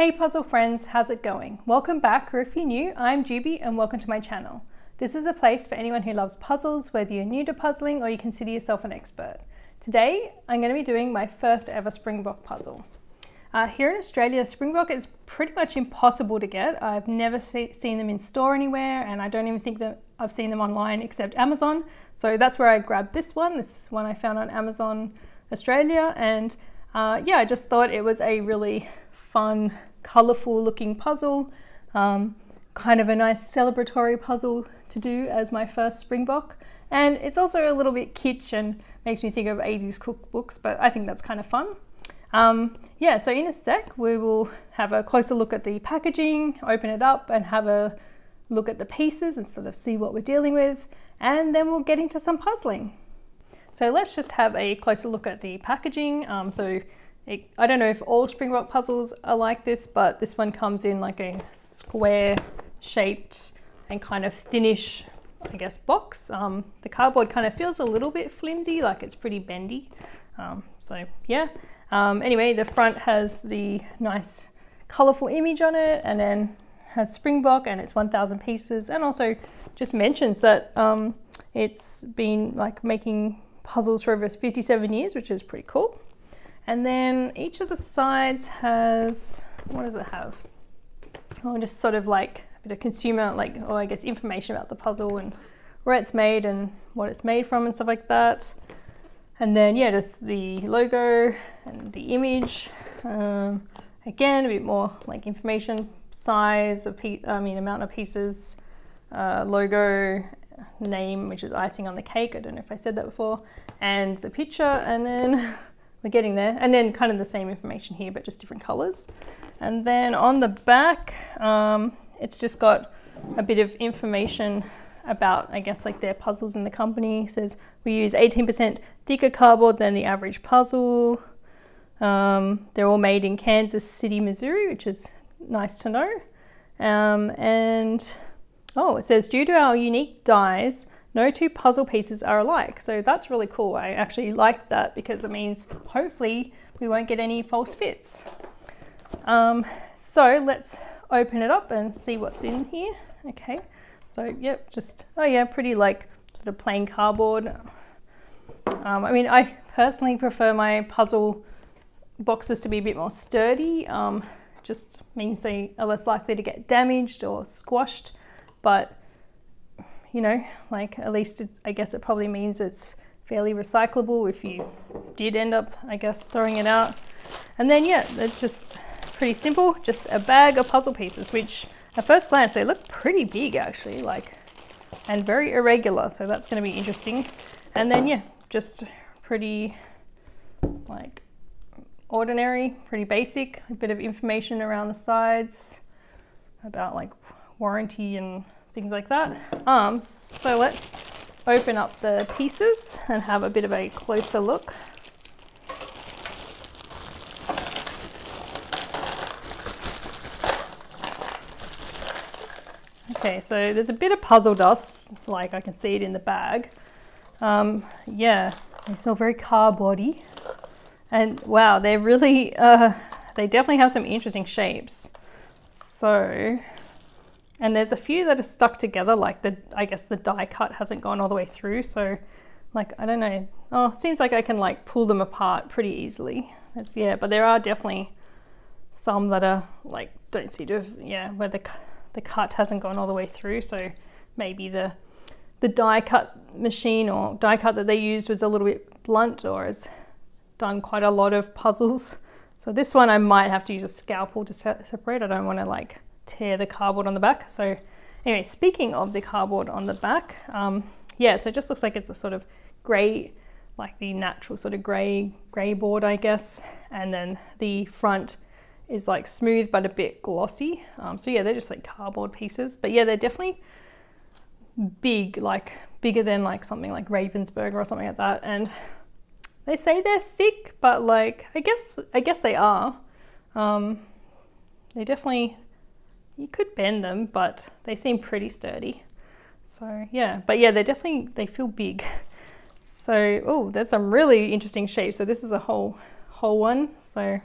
Hey puzzle friends, how's it going? Welcome back, or if you're new, I'm Jubie and welcome to my channel. This is a place for anyone who loves puzzles, whether you're new to puzzling or you consider yourself an expert. Today, I'm going to be doing my first ever Springbok puzzle. Uh, here in Australia, Springbok is pretty much impossible to get. I've never see seen them in store anywhere and I don't even think that I've seen them online except Amazon. So that's where I grabbed this one. This is one I found on Amazon Australia and uh, yeah, I just thought it was a really fun colorful looking puzzle. Um, kind of a nice celebratory puzzle to do as my first Springbok. And it's also a little bit kitsch and makes me think of 80s cookbooks, but I think that's kind of fun. Um, yeah, so in a sec, we will have a closer look at the packaging, open it up and have a look at the pieces and sort of see what we're dealing with. And then we'll get into some puzzling. So let's just have a closer look at the packaging. Um, so it, I don't know if all Springbok puzzles are like this, but this one comes in like a square shaped and kind of thinnish, I guess, box. Um, the cardboard kind of feels a little bit flimsy, like it's pretty bendy. Um, so yeah. Um, anyway, the front has the nice colorful image on it and then has Springbok and it's 1000 pieces and also just mentions that um, it's been like making puzzles for over 57 years, which is pretty cool. And then each of the sides has, what does it have? Oh, just sort of like a bit of consumer, like, or I guess information about the puzzle and where it's made and what it's made from and stuff like that. And then, yeah, just the logo and the image. Um, again, a bit more like information, size of, I mean, amount of pieces, uh, logo, name, which is icing on the cake. I don't know if I said that before, and the picture, and then we're getting there. And then kind of the same information here, but just different colors. And then on the back, um, it's just got a bit of information about, I guess, like their puzzles in the company. It says we use 18% thicker cardboard than the average puzzle. Um, they're all made in Kansas City, Missouri, which is nice to know. Um, and oh, it says due to our unique dies, no two puzzle pieces are alike. So that's really cool. I actually like that because it means hopefully we won't get any false fits. Um, so let's open it up and see what's in here. Okay, so yep, just, oh yeah, pretty like sort of plain cardboard. Um, I mean, I personally prefer my puzzle boxes to be a bit more sturdy. Um, just means they are less likely to get damaged or squashed, but you know, like at least it, I guess it probably means it's fairly recyclable if you did end up, I guess, throwing it out. And then, yeah, it's just pretty simple, just a bag of puzzle pieces, which at first glance, they look pretty big actually, like, and very irregular. So that's going to be interesting. And then, yeah, just pretty, like, ordinary, pretty basic, a bit of information around the sides about like warranty and things like that. Um, so let's open up the pieces and have a bit of a closer look. Okay, so there's a bit of puzzle dust, like I can see it in the bag. Um, yeah, they smell very cardboardy. And wow, they're really, uh, they definitely have some interesting shapes. So and there's a few that are stuck together, like the, I guess the die cut hasn't gone all the way through. So like, I don't know. Oh, it seems like I can like pull them apart pretty easily. That's, yeah, but there are definitely some that are like, don't seem to have, yeah, where the, the cut hasn't gone all the way through. So maybe the, the die cut machine or die cut that they used was a little bit blunt or has done quite a lot of puzzles. So this one I might have to use a scalpel to separate. I don't want to like tear the cardboard on the back. So anyway, speaking of the cardboard on the back, um, yeah, so it just looks like it's a sort of grey, like the natural sort of grey, grey board, I guess. And then the front is like smooth but a bit glossy. Um, so yeah, they're just like cardboard pieces. But yeah, they're definitely big, like bigger than like something like Ravensburger or something like that. And they say they're thick, but like I guess I guess they are. Um, they definitely you could bend them, but they seem pretty sturdy. So yeah, but yeah, they're definitely, they feel big. So, oh, there's some really interesting shapes. So this is a whole, whole one. So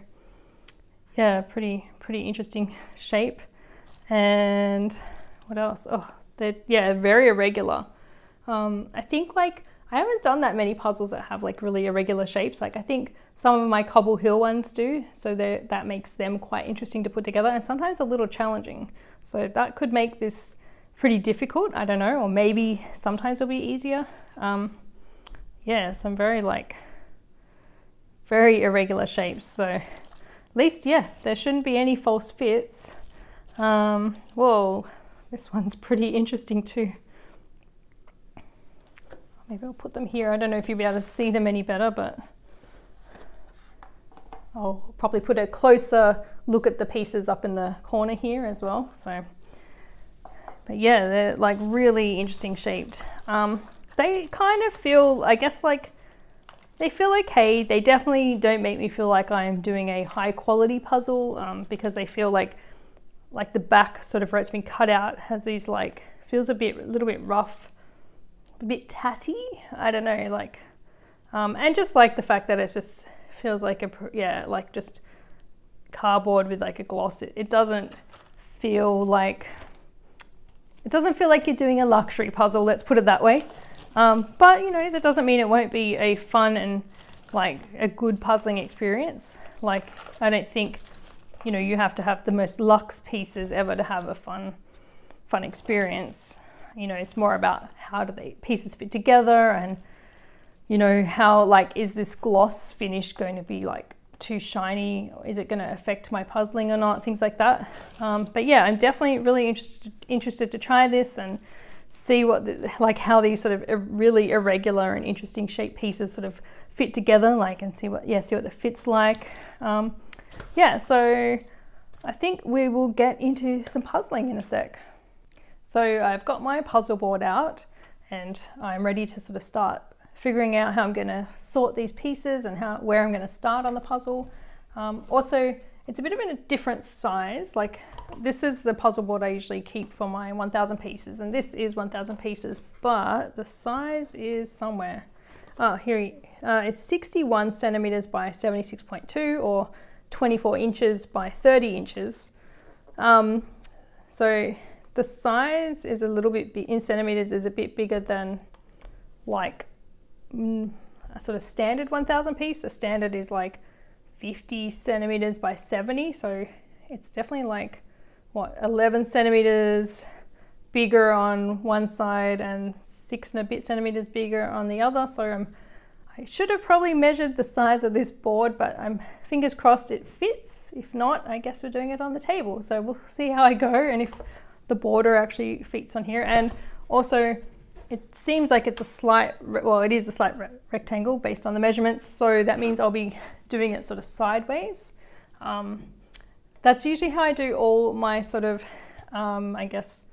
yeah, pretty, pretty interesting shape. And what else? Oh, they're, yeah, very irregular. Um, I think like, I haven't done that many puzzles that have like really irregular shapes. Like I think some of my Cobble Hill ones do, so that makes them quite interesting to put together and sometimes a little challenging. So that could make this pretty difficult, I don't know, or maybe sometimes it'll be easier. Um, yeah, some very like, very irregular shapes. So at least, yeah, there shouldn't be any false fits. Um, whoa, this one's pretty interesting too. Maybe I'll put them here. I don't know if you'll be able to see them any better, but I'll probably put a closer look at the pieces up in the corner here as well. So, but yeah, they're like really interesting shaped. Um, they kind of feel, I guess like, they feel okay. They definitely don't make me feel like I'm doing a high quality puzzle um, because they feel like, like the back sort of where it's been cut out has these like, feels a bit, a little bit rough a bit tatty. I don't know, like, um, and just like the fact that it just feels like a, yeah, like just cardboard with like a gloss. It, it doesn't feel like, it doesn't feel like you're doing a luxury puzzle, let's put it that way. Um, but you know, that doesn't mean it won't be a fun and like a good puzzling experience. Like, I don't think, you know, you have to have the most luxe pieces ever to have a fun, fun experience. You know, it's more about how do the pieces fit together and, you know, how like, is this gloss finish going to be like too shiny? Is it going to affect my puzzling or not? Things like that. Um, but yeah, I'm definitely really interested, interested to try this and see what, the, like how these sort of really irregular and interesting shape pieces sort of fit together, like, and see what, yeah, see what the fit's like. Um, yeah, so I think we will get into some puzzling in a sec. So I've got my puzzle board out and I'm ready to sort of start figuring out how I'm going to sort these pieces and how where I'm going to start on the puzzle. Um, also, it's a bit of a different size. Like this is the puzzle board I usually keep for my 1000 pieces and this is 1000 pieces, but the size is somewhere. Oh, here, uh, it's 61 centimeters by 76.2 or 24 inches by 30 inches. Um, so the size is a little bit, in centimeters, is a bit bigger than like mm, a sort of standard 1000 piece. A standard is like 50 centimeters by 70. So it's definitely like, what, 11 centimeters bigger on one side and six and a bit centimeters bigger on the other. So I'm, I should have probably measured the size of this board, but I'm fingers crossed it fits. If not, I guess we're doing it on the table. So we'll see how I go. And if the border actually fits on here. And also it seems like it's a slight, well, it is a slight re rectangle based on the measurements. So that means I'll be doing it sort of sideways. Um, that's usually how I do all my sort of, um, I guess,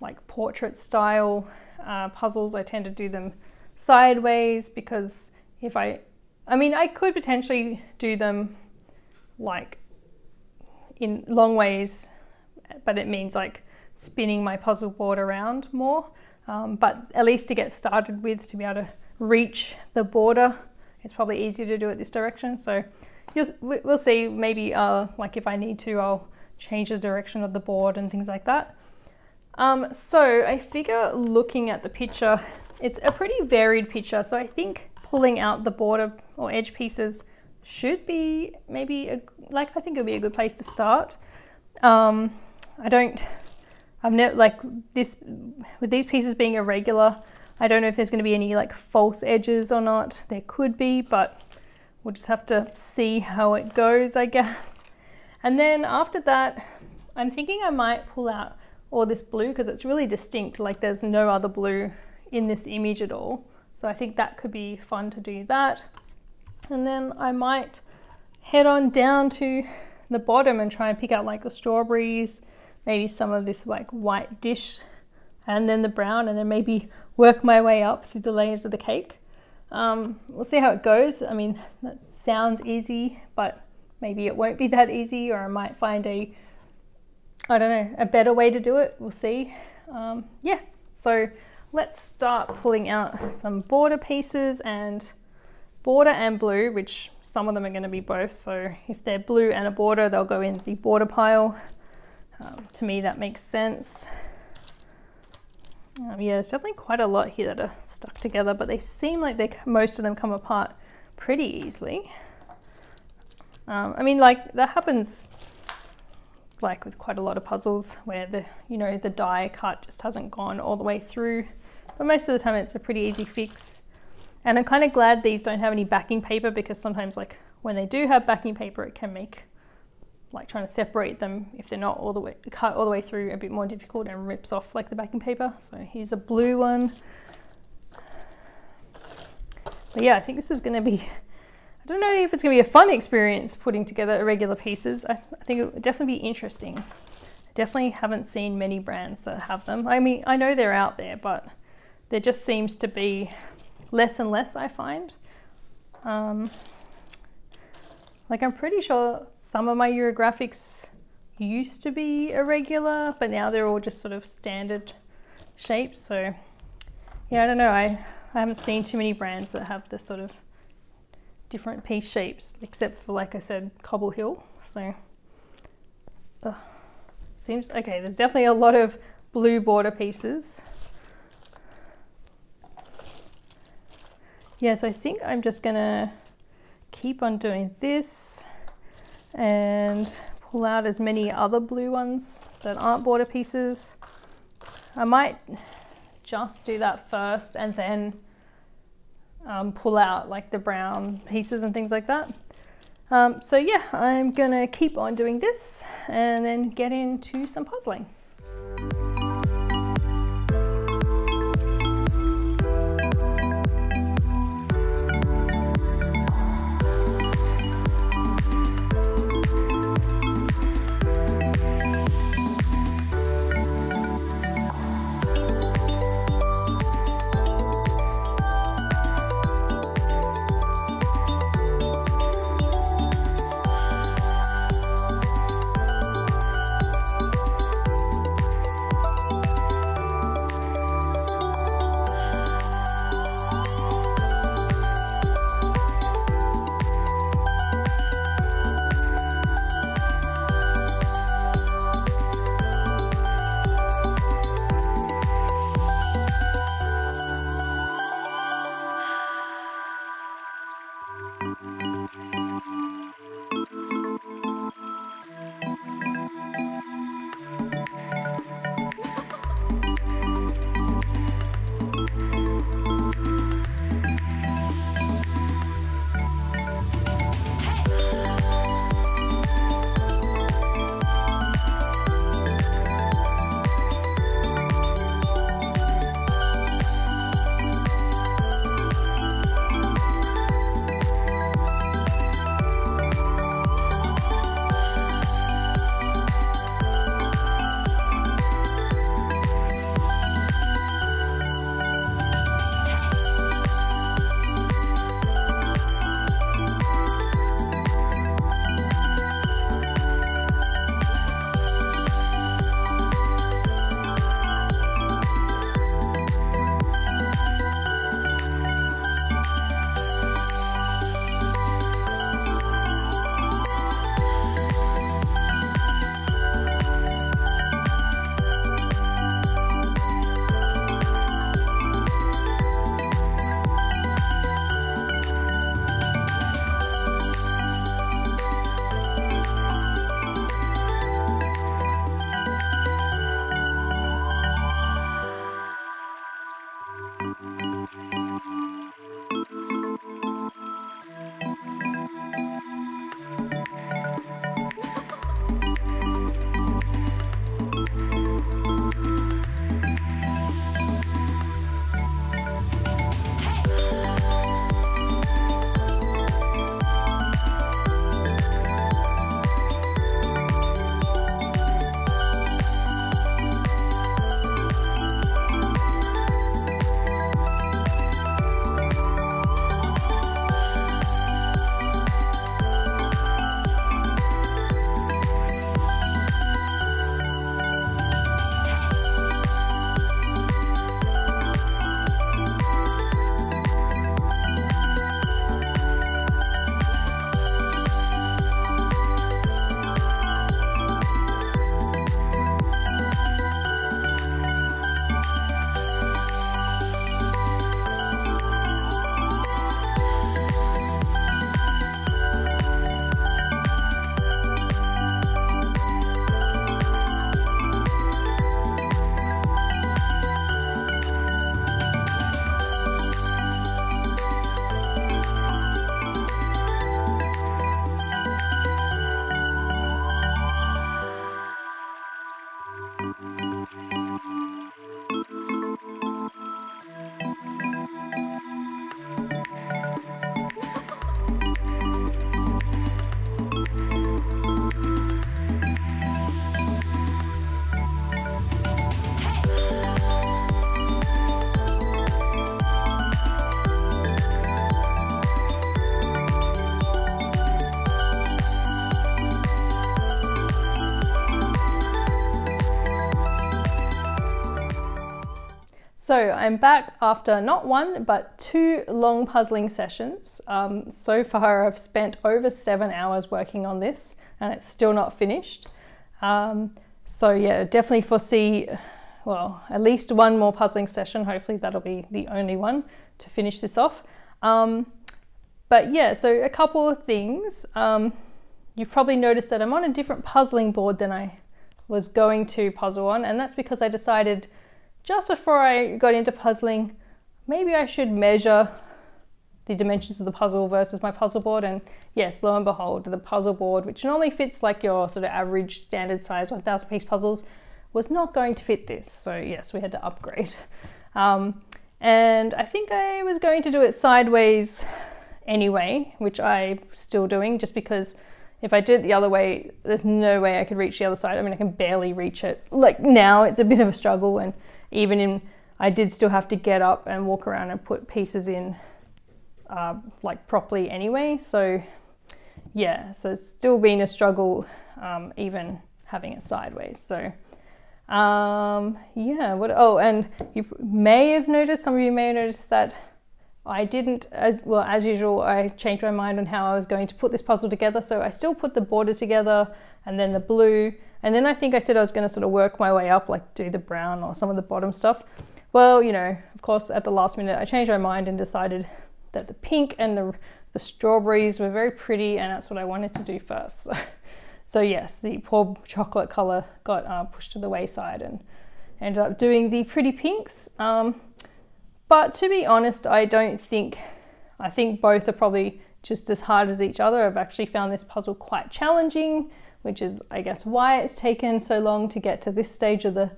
like portrait style uh, puzzles. I tend to do them sideways because if I, I mean, I could potentially do them like in long ways, but it means like spinning my puzzle board around more. Um, but at least to get started with, to be able to reach the border, it's probably easier to do it this direction. So we'll see, maybe uh, like if I need to, I'll change the direction of the board and things like that. Um, so I figure looking at the picture, it's a pretty varied picture. So I think pulling out the border or edge pieces should be maybe, a, like I think it'll be a good place to start. Um, I don't I've never like this with these pieces being irregular. I don't know if there's going to be any like false edges or not. There could be, but we'll just have to see how it goes, I guess. And then after that, I'm thinking I might pull out all this blue because it's really distinct. Like there's no other blue in this image at all. So I think that could be fun to do that. And then I might head on down to the bottom and try and pick out like the strawberries, maybe some of this like white dish and then the brown and then maybe work my way up through the layers of the cake. Um, we'll see how it goes. I mean, that sounds easy, but maybe it won't be that easy or I might find a, I don't know, a better way to do it. We'll see. Um, yeah, so let's start pulling out some border pieces and border and blue, which some of them are going to be both. So if they're blue and a border, they'll go in the border pile. Um, to me, that makes sense. Um, yeah, there's definitely quite a lot here that are stuck together, but they seem like they most of them come apart pretty easily. Um, I mean, like that happens like with quite a lot of puzzles where the you know the die cut just hasn't gone all the way through, but most of the time it's a pretty easy fix. And I'm kind of glad these don't have any backing paper because sometimes like when they do have backing paper, it can make like trying to separate them if they're not all the way cut all the way through a bit more difficult and rips off like the backing paper. So here's a blue one. But yeah, I think this is going to be, I don't know if it's going to be a fun experience putting together irregular pieces. I, I think it would definitely be interesting. I definitely haven't seen many brands that have them. I mean, I know they're out there, but there just seems to be less and less, I find. Um, like I'm pretty sure some of my Eurographics used to be irregular, but now they're all just sort of standard shapes. So yeah, I don't know. I, I haven't seen too many brands that have this sort of different piece shapes, except for, like I said, Cobble Hill. So uh, seems, okay, there's definitely a lot of blue border pieces. Yeah, so I think I'm just gonna keep on doing this and pull out as many other blue ones that aren't border pieces. I might just do that first and then um, pull out like the brown pieces and things like that. Um, so yeah, I'm gonna keep on doing this and then get into some puzzling. So I'm back after not one but two long puzzling sessions. Um, so far I've spent over seven hours working on this and it's still not finished. Um, so yeah, definitely foresee, well, at least one more puzzling session. Hopefully that'll be the only one to finish this off. Um, but yeah, so a couple of things. Um, you've probably noticed that I'm on a different puzzling board than I was going to puzzle on and that's because I decided just before I got into puzzling, maybe I should measure the dimensions of the puzzle versus my puzzle board. And yes, lo and behold, the puzzle board, which normally fits like your sort of average standard size 1000 piece puzzles, was not going to fit this. So yes, we had to upgrade. Um, and I think I was going to do it sideways anyway, which I'm still doing just because if I did it the other way, there's no way I could reach the other side. I mean, I can barely reach it. Like now, it's a bit of a struggle and even in, I did still have to get up and walk around and put pieces in uh, like properly anyway. So yeah, so it's still been a struggle um, even having it sideways. So um, yeah, what, oh, and you may have noticed, some of you may have noticed that I didn't, as well as usual, I changed my mind on how I was going to put this puzzle together. So I still put the border together and then the blue and then I think I said I was going to sort of work my way up, like do the brown or some of the bottom stuff. Well, you know, of course, at the last minute, I changed my mind and decided that the pink and the, the strawberries were very pretty, and that's what I wanted to do first. so, yes, the poor chocolate color got uh, pushed to the wayside and ended up doing the pretty pinks. Um, but to be honest, I don't think, I think both are probably just as hard as each other. I've actually found this puzzle quite challenging which is, I guess, why it's taken so long to get to this stage of the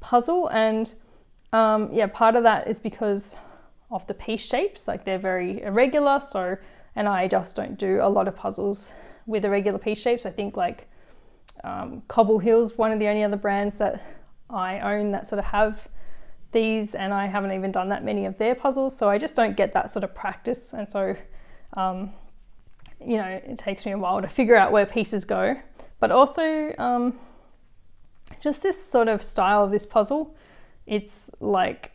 puzzle. And um, yeah, part of that is because of the piece shapes, like they're very irregular. So, and I just don't do a lot of puzzles with irregular piece shapes. I think like um, Cobble Hills, one of the only other brands that I own that sort of have these, and I haven't even done that many of their puzzles. So I just don't get that sort of practice. And so, um, you know, it takes me a while to figure out where pieces go but also um, just this sort of style of this puzzle. It's like,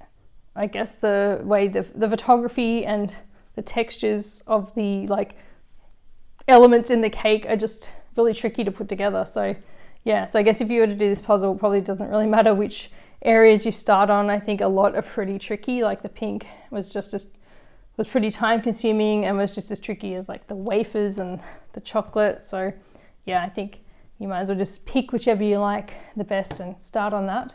I guess the way the, the photography and the textures of the like elements in the cake are just really tricky to put together. So yeah, so I guess if you were to do this puzzle, it probably doesn't really matter which areas you start on. I think a lot are pretty tricky. Like the pink was just as was pretty time consuming and was just as tricky as like the wafers and the chocolate. So yeah, I think you might as well just pick whichever you like the best and start on that.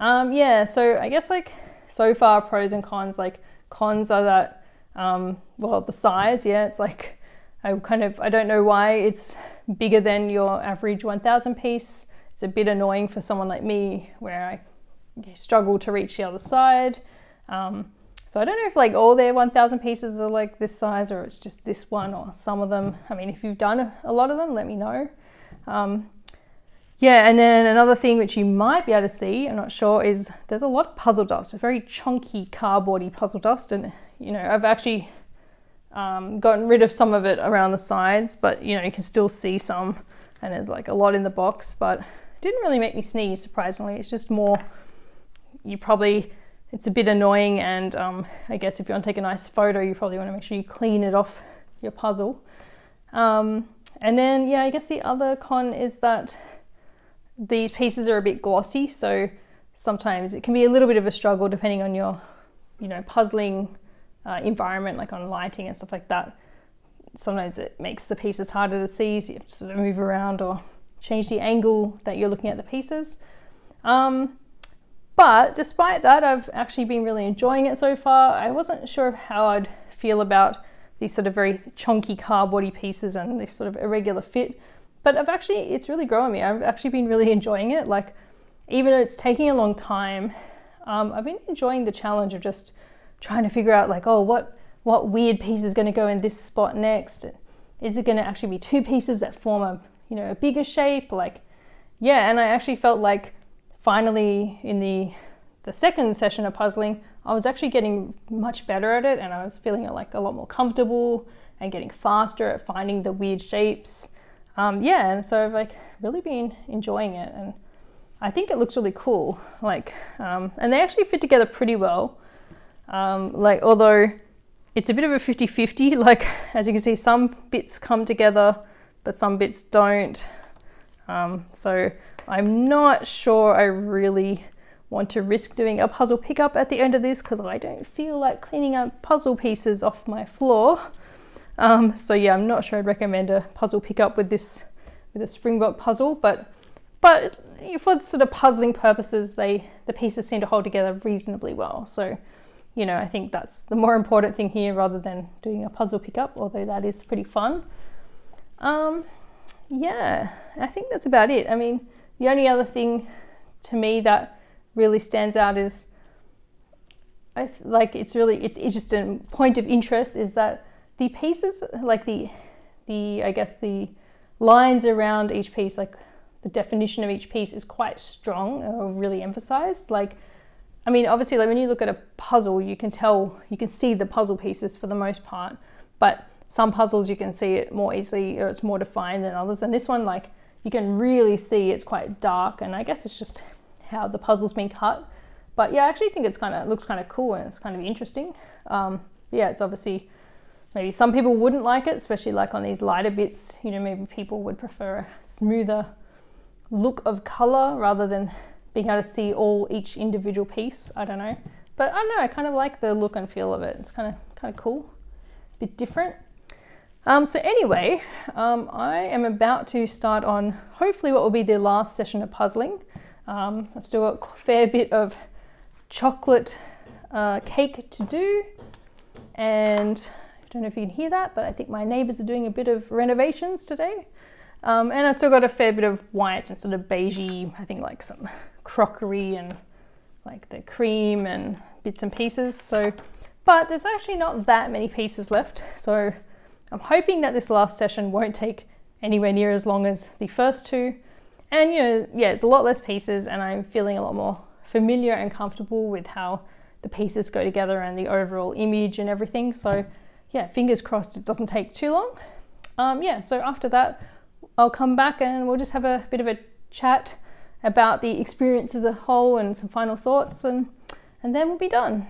Um, yeah, so I guess like so far pros and cons, like cons are that, um, well, the size, yeah, it's like, I kind of, I don't know why it's bigger than your average 1000 piece. It's a bit annoying for someone like me where I struggle to reach the other side. Um, so I don't know if like all their 1000 pieces are like this size or it's just this one or some of them. I mean, if you've done a lot of them, let me know. Um, yeah, and then another thing which you might be able to see, I'm not sure, is there's a lot of puzzle dust, a very chunky cardboardy puzzle dust. And, you know, I've actually um, gotten rid of some of it around the sides, but, you know, you can still see some. And there's like a lot in the box, but it didn't really make me sneeze, surprisingly. It's just more, you probably, it's a bit annoying. And um, I guess if you want to take a nice photo, you probably want to make sure you clean it off your puzzle. Um, and then, yeah, I guess the other con is that these pieces are a bit glossy, so sometimes it can be a little bit of a struggle depending on your, you know, puzzling uh, environment, like on lighting and stuff like that. Sometimes it makes the pieces harder to see, so you have to sort of move around or change the angle that you're looking at the pieces. Um, but despite that, I've actually been really enjoying it so far. I wasn't sure how I'd feel about these sort of very chunky cardboardy pieces and this sort of irregular fit. But I've actually, it's really growing me. I've actually been really enjoying it. Like, even though it's taking a long time, um, I've been enjoying the challenge of just trying to figure out, like, oh, what what weird piece is going to go in this spot next? Is it going to actually be two pieces that form a you know a bigger shape? Like, yeah. And I actually felt like finally in the the second session of puzzling, I was actually getting much better at it and I was feeling like a lot more comfortable and getting faster at finding the weird shapes. Um, yeah, and so I've like really been enjoying it. And I think it looks really cool. Like, um, and they actually fit together pretty well. Um, like, although it's a bit of a 50-50, like as you can see, some bits come together, but some bits don't. Um, so I'm not sure I really want to risk doing a puzzle pickup at the end of this because I don't feel like cleaning up puzzle pieces off my floor. Um, so yeah, I'm not sure I'd recommend a puzzle pickup with this with a Springbok puzzle, but but for sort of puzzling purposes, they the pieces seem to hold together reasonably well. So you know, I think that's the more important thing here rather than doing a puzzle pickup, although that is pretty fun. Um, yeah, I think that's about it. I mean, the only other thing to me that really stands out is I like it's really it's, just a point of interest is that the pieces like the the I guess the lines around each piece like the definition of each piece is quite strong or really emphasized. Like I mean obviously like when you look at a puzzle you can tell you can see the puzzle pieces for the most part but some puzzles you can see it more easily or it's more defined than others. And this one like you can really see it's quite dark and I guess it's just how the puzzle's been cut. But yeah I actually think it's kind of looks kind of cool and it's kind of interesting. Um, yeah it's obviously maybe some people wouldn't like it especially like on these lighter bits. You know maybe people would prefer a smoother look of color rather than being able to see all each individual piece. I don't know. But I don't know I kind of like the look and feel of it. It's kind of kind of cool. A bit different. Um, so anyway, um, I am about to start on hopefully what will be the last session of puzzling. Um, I've still got a fair bit of chocolate uh, cake to do and I don't know if you can hear that, but I think my neighbours are doing a bit of renovations today. Um, and I've still got a fair bit of white and sort of beigey, I think like some crockery and like the cream and bits and pieces. So, but there's actually not that many pieces left. So I'm hoping that this last session won't take anywhere near as long as the first two. And you know, yeah, it's a lot less pieces and I'm feeling a lot more familiar and comfortable with how the pieces go together and the overall image and everything. So yeah, fingers crossed it doesn't take too long. Um, yeah, so after that, I'll come back and we'll just have a bit of a chat about the experience as a whole and some final thoughts and, and then we'll be done.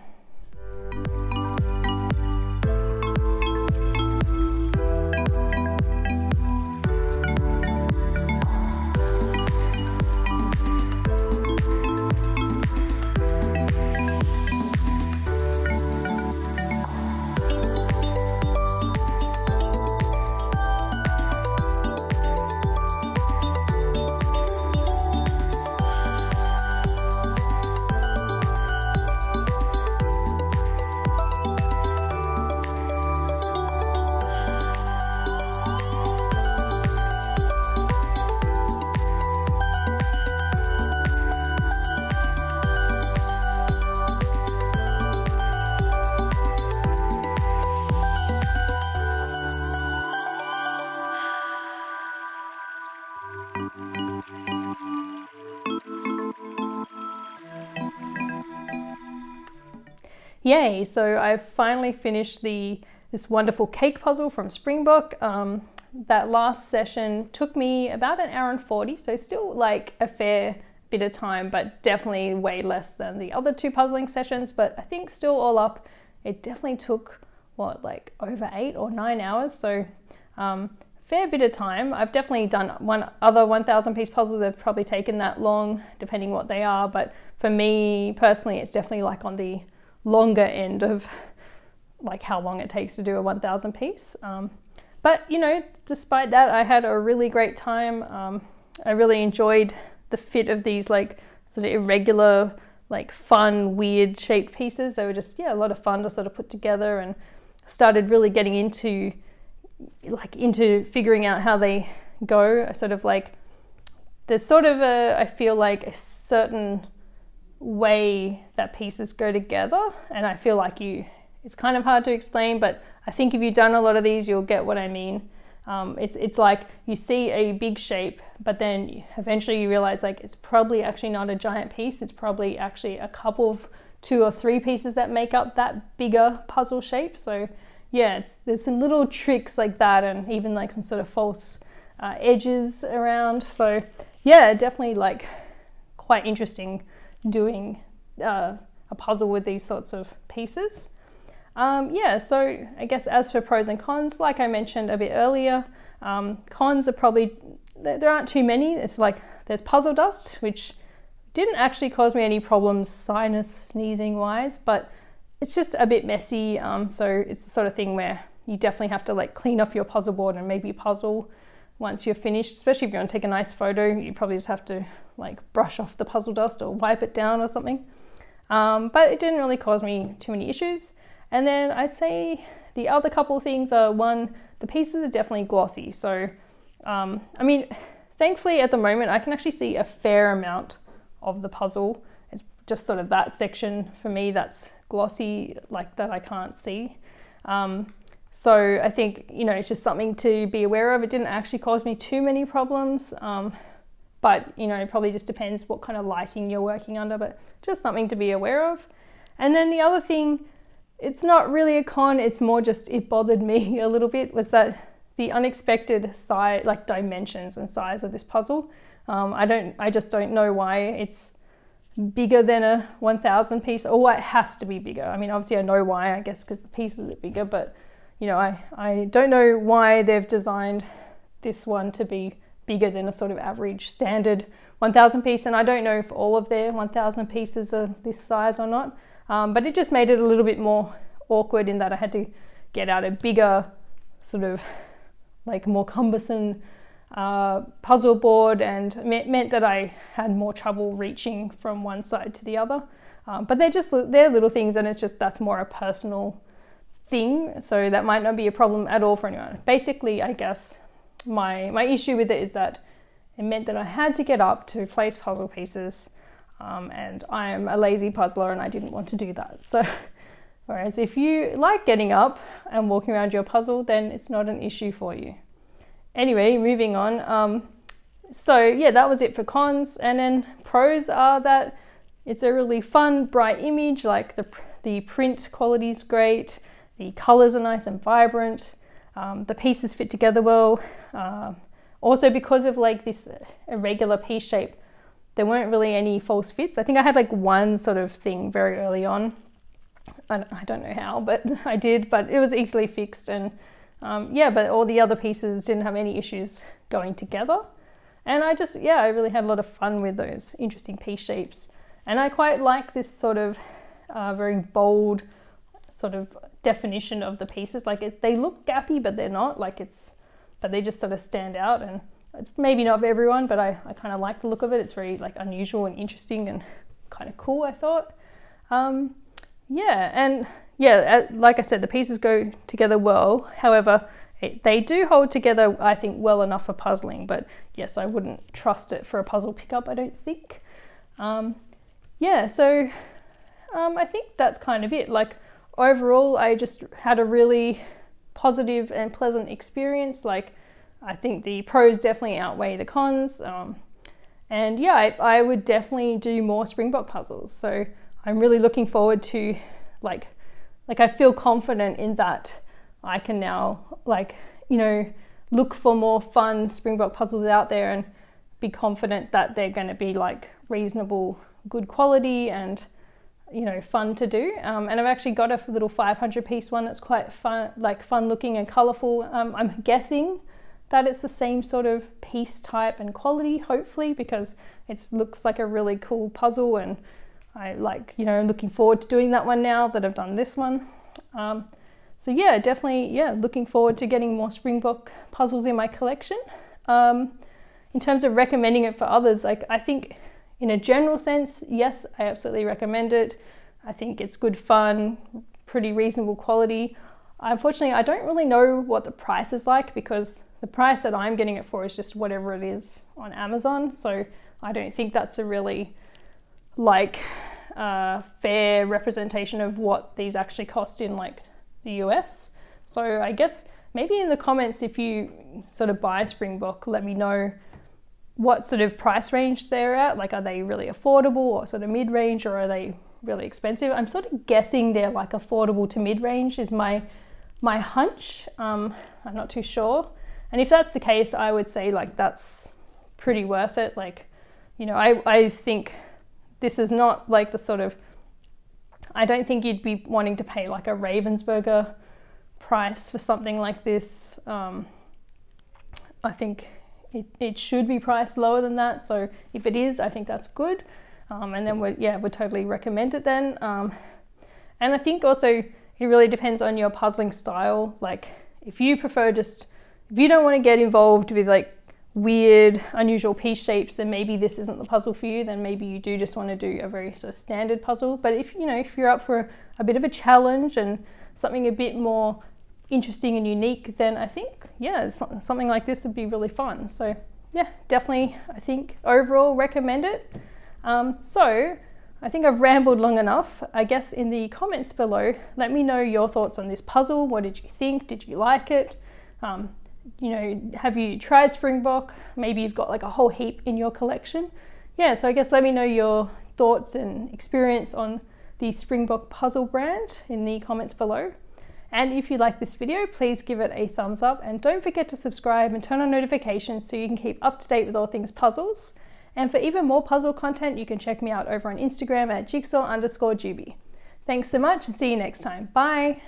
Yay, so I've finally finished the this wonderful cake puzzle from Springbok. Um, that last session took me about an hour and 40, so still like a fair bit of time, but definitely way less than the other two puzzling sessions. But I think still all up, it definitely took what, like over eight or nine hours. So um, fair bit of time. I've definitely done one other 1000 piece puzzles that have probably taken that long, depending what they are. But for me personally, it's definitely like on the longer end of like how long it takes to do a 1000 piece. Um, but you know, despite that, I had a really great time. Um, I really enjoyed the fit of these like sort of irregular, like fun, weird shaped pieces. They were just, yeah, a lot of fun to sort of put together and started really getting into like into figuring out how they go. I sort of like, there's sort of a, I feel like a certain way that pieces go together and I feel like you it's kind of hard to explain but I think if you've done a lot of these you'll get what I mean. Um, it's it's like you see a big shape but then eventually you realize like it's probably actually not a giant piece. It's probably actually a couple of two or three pieces that make up that bigger puzzle shape. So yeah there's some little tricks like that and even like some sort of false uh, edges around. So yeah definitely like quite interesting doing uh, a puzzle with these sorts of pieces. Um, yeah, so I guess as for pros and cons, like I mentioned a bit earlier, um, cons are probably, there aren't too many. It's like there's puzzle dust, which didn't actually cause me any problems sinus sneezing wise, but it's just a bit messy. Um, so it's the sort of thing where you definitely have to like clean off your puzzle board and maybe puzzle once you're finished, especially if you want to take a nice photo, you probably just have to like brush off the puzzle dust or wipe it down or something. Um, but it didn't really cause me too many issues. And then I'd say the other couple things are one, the pieces are definitely glossy. So, um, I mean, thankfully at the moment I can actually see a fair amount of the puzzle. It's just sort of that section for me that's glossy, like that I can't see. Um, so I think, you know, it's just something to be aware of. It didn't actually cause me too many problems, um, but, you know, it probably just depends what kind of lighting you're working under, but just something to be aware of. And then the other thing, it's not really a con, it's more just it bothered me a little bit, was that the unexpected size, like dimensions and size of this puzzle. Um, I don't, I just don't know why it's bigger than a 1000 piece, or why it has to be bigger. I mean, obviously I know why, I guess because the pieces are bigger, but you know, I, I don't know why they've designed this one to be bigger than a sort of average standard 1000 piece. And I don't know if all of their 1000 pieces are this size or not. Um, but it just made it a little bit more awkward in that I had to get out a bigger sort of like more cumbersome uh, puzzle board and it meant that I had more trouble reaching from one side to the other. Um, but they're just they're little things and it's just that's more a personal thing, so that might not be a problem at all for anyone. Basically, I guess my my issue with it is that it meant that I had to get up to place puzzle pieces, um, and I am a lazy puzzler and I didn't want to do that. So, whereas if you like getting up and walking around your puzzle, then it's not an issue for you. Anyway, moving on. Um, so yeah, that was it for cons, and then pros are that it's a really fun, bright image. Like the the print quality is great. The colors are nice and vibrant. Um, the pieces fit together well. Uh, also, because of like this irregular piece shape, there weren't really any false fits. I think I had like one sort of thing very early on. I, I don't know how, but I did, but it was easily fixed. And um, yeah, but all the other pieces didn't have any issues going together. And I just, yeah, I really had a lot of fun with those interesting piece shapes. And I quite like this sort of uh, very bold, sort of definition of the pieces. Like it, they look gappy, but they're not. Like it's, but they just sort of stand out. And it's maybe not for everyone, but I, I kind of like the look of it. It's very like unusual and interesting and kind of cool. I thought. Um, yeah, and yeah, like I said, the pieces go together well. However, it, they do hold together, I think, well enough for puzzling. But yes, I wouldn't trust it for a puzzle pickup. I don't think. Um, yeah, so um, I think that's kind of it. Like overall, I just had a really positive and pleasant experience. Like, I think the pros definitely outweigh the cons. Um, and yeah, I, I, would definitely do more Springbok puzzles. So I'm really looking forward to like, like I feel confident in that I can now like, you know, look for more fun Springbok puzzles out there and be confident that they're going to be like reasonable, good quality and you know fun to do. Um, and I've actually got a little 500 piece one that's quite fun like fun looking and colorful um, I'm guessing that it's the same sort of piece type and quality hopefully because it looks like a really cool puzzle and I like you know looking forward to doing that one now that I've done this one. Um, so yeah definitely yeah looking forward to getting more Springbok puzzles in my collection. Um, in terms of recommending it for others like I think in a general sense, yes, I absolutely recommend it. I think it's good fun, pretty reasonable quality. Unfortunately, I don't really know what the price is like because the price that I'm getting it for is just whatever it is on Amazon. So I don't think that's a really like uh, fair representation of what these actually cost in like the US. So I guess maybe in the comments if you sort of buy Springbok, let me know what sort of price range they're at. Like, are they really affordable or sort of mid range, or are they really expensive? I'm sort of guessing they're like affordable to mid range, is my my hunch. Um, I'm not too sure. And if that's the case, I would say like that's pretty worth it. Like you know, I, I think this is not like the sort of, I don't think you'd be wanting to pay like a Ravensburger price for something like this. Um, I think it, it should be priced lower than that. So if it is, I think that's good. Um, and then we yeah, would totally recommend it then. Um, and I think also it really depends on your puzzling style. Like if you prefer just, if you don't want to get involved with like weird, unusual piece shapes, then maybe this isn't the puzzle for you. Then maybe you do just want to do a very sort of standard puzzle. But if you know, if you're up for a bit of a challenge and something a bit more interesting and unique, then I think, yeah, something like this would be really fun. So yeah, definitely, I think overall recommend it. Um, so I think I've rambled long enough. I guess in the comments below, let me know your thoughts on this puzzle. What did you think? Did you like it? Um, you know, have you tried Springbok? Maybe you've got like a whole heap in your collection. Yeah, so I guess let me know your thoughts and experience on the Springbok puzzle brand in the comments below. And if you like this video, please give it a thumbs up and don't forget to subscribe and turn on notifications so you can keep up to date with all things puzzles. And for even more puzzle content, you can check me out over on Instagram at jigsaw underscore Thanks so much and see you next time. Bye!